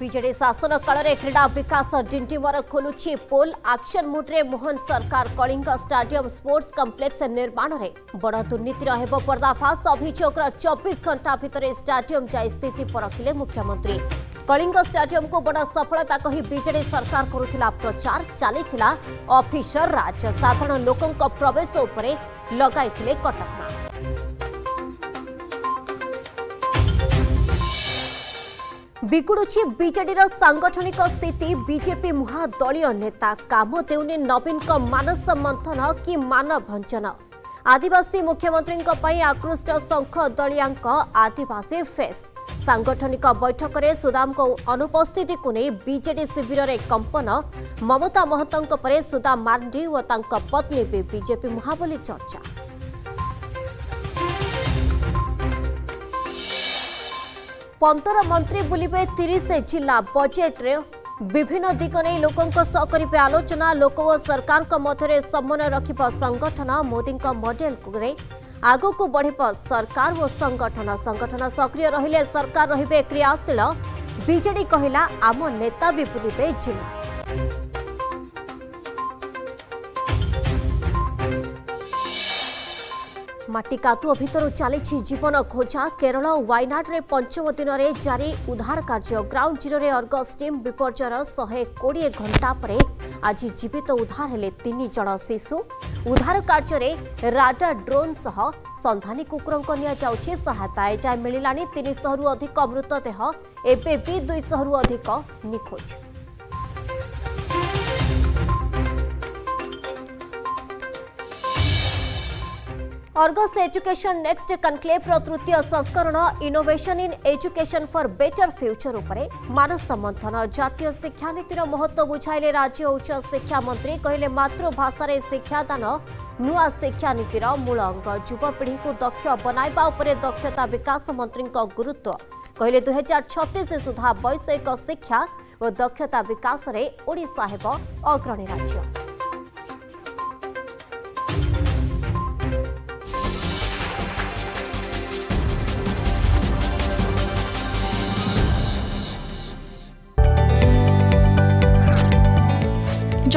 विजेडी शासन काल में क्रीड़ा विकास डिंटीमर खोलुची पोल आक्शन मुड्रे मोहन सरकार कलिंग स्टाडियम स्पोर्ट्स कम्प्लेक्स निर्माण में बड़ दुर्नीतिर हो पर्दाफाश अभोग चौबीस घंटा भितर स्टाडियम जाए स्थित परखिले मुख्यमंत्री कलिंग स्टाडियम को बड़ सफलता कही विजेड सरकार करुला प्रचार चली अफिसर राज साधारण लोकों प्रवेश लगे कटका ବିଗୁଡ଼ୁଛି ବିଜେଡିର ସାଙ୍ଗଠନିକ ସ୍ଥିତି ବିଜେପି ମୁହାଁ ଦଳୀୟ ନେତା କାମ ଦେଉନି ନବୀନଙ୍କ ମାନସ ମନ୍ଥନ କି ମାନଭଞ୍ଜନ ଆଦିବାସୀ ମୁଖ୍ୟମନ୍ତ୍ରୀଙ୍କ ପାଇଁ ଆକୃଷ୍ଟ ଶଙ୍ଖ ଦଳିଆଙ୍କ ଆଦିବାସୀ ଫେସ୍ ସାଙ୍ଗଠନିକ ବୈଠକରେ ସୁଦାମଙ୍କ ଅନୁପସ୍ଥିତିକୁ ନେଇ ବିଜେଡି ଶିବିରରେ କମ୍ପନ ମମତା ମହତଙ୍କ ପରେ ସୁଦାମ ମାର୍ଣ୍ଡି ଓ ତାଙ୍କ ପତ୍ନୀ ବି ବିଜେପି ମୁହାଁ ବୋଲି ଚର୍ଚ୍ଚା ପନ୍ଦର ମନ୍ତ୍ରୀ ବୁଲିବେ ତିରିଶ ଜିଲ୍ଲା ବଜେଟ୍ରେ ବିଭିନ୍ନ ଦିଗ ନେଇ ଲୋକଙ୍କ ସହ କରିବେ ଆଲୋଚନା ଲୋକ ଓ ସରକାରଙ୍କ ମଧ୍ୟରେ ସମନ୍ୱୟ ରଖିବ ସଂଗଠନ ମୋଦିଙ୍କ ମଡେଲରେ ଆଗକୁ ବଢ଼ିବ ସରକାର ଓ ସଂଗଠନ ସଂଗଠନ ସକ୍ରିୟ ରହିଲେ ସରକାର ରହିବେ କ୍ରିୟାଶୀଳ ବିଜେଡି କହିଲା ଆମ ନେତା ବି ବୁଲିବେ ଜିଲ୍ଲା মাটি কাতুଅ ভিতରୁ ଚାଲିଛି ଜୀବନ ଖୋଜା କେରଳ ୱାଇନାଡ଼ରେ ପଞ୍ଚମ ଦିନରେ ଜାରି ଉଦ୍ଧାର କାର୍ଯ୍ୟ ଗ୍ରାଉଣ୍ଡ ଜିରୋରେ ଅର୍ଗସ୍ ଟିମ୍ ବିପର୍ଯ୍ୟୟର ଶହେ କୋଡ଼ିଏ ଘଣ୍ଟା ପରେ ଆଜି ଜୀବିତ ଉଦ୍ଧାର ହେଲେ ତିନି ଜଣ ଶିଶୁ ଉଦ୍ଧାର କାର୍ଯ୍ୟରେ ରାଡା ଡ୍ରୋନ୍ ସହ ସନ୍ଧାନୀ କୁକୁରଙ୍କ ନିଆଯାଉଛି ସହାୟତା ଏଯାଏଁ ମିଳିଲାଣି ତିନିଶହରୁ ଅଧିକ ମୃତଦେହ ଏବେ ବି ଦୁଇଶହରୁ ଅଧିକ ନିଖୋଜ अर्गस एजुकेशन नेक्स्ट कनक्लेव्र तृतीय संस्करण innovation in education for better future उपर मानस मंथन जातीय शिक्षानीतिर महत्व बुझाइले राज्य उच्च शिक्षा मंत्री कहले मातृभाषा शिक्षादान नुआ शिक्षानीतिर मूल अंग युवपीढ़ी दक्ष बनाइवा दक्षता विकास मंत्री गुरुत्व कहले दुई हजार सुधा वैषयिक शिक्षा और दक्षता विकास ओडा हे अग्रणी राज्य